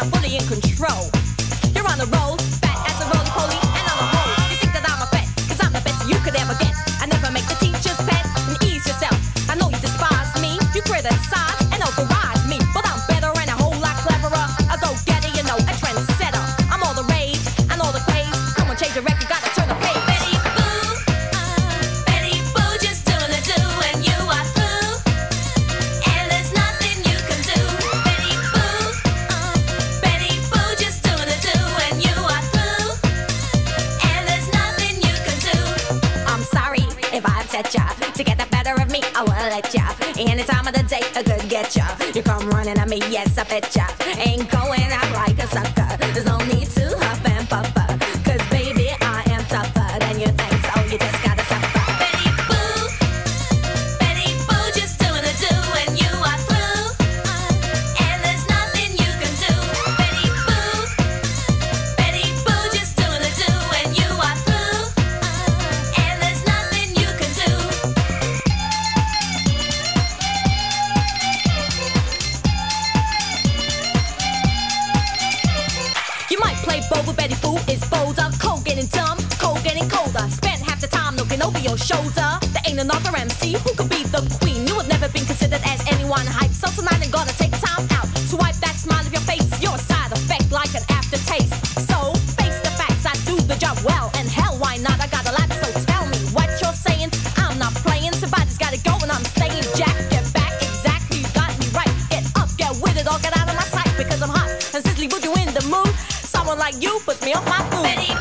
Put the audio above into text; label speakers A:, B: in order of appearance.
A: I'm fully in control. Betcha. To get the better of me, I will let ya. Any time of the day, I could get ya. You come running at me, yes, I bet ya. Ain't going out like a sucker. There's no need to huff and puff. You might play but Betty Boo is bolder. Cold getting dumb, cold getting colder. Spent half the time looking over your shoulder. There ain't another MC who could be the queen. You have never been considered as anyone hype. So tonight I'm gonna take like you puts me on my food.